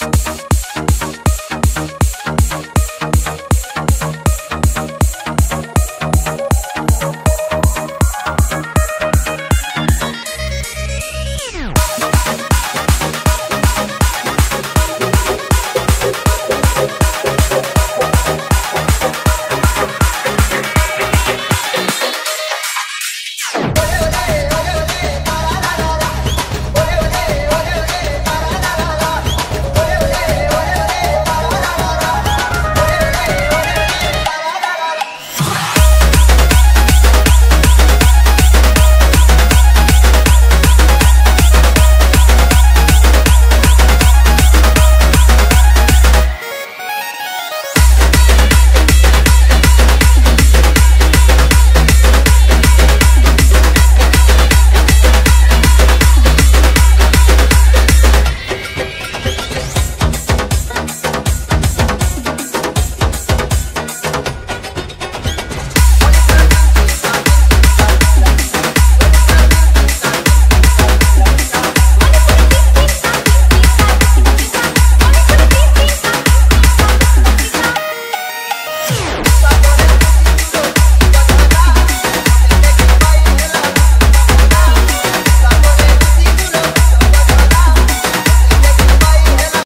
Bye.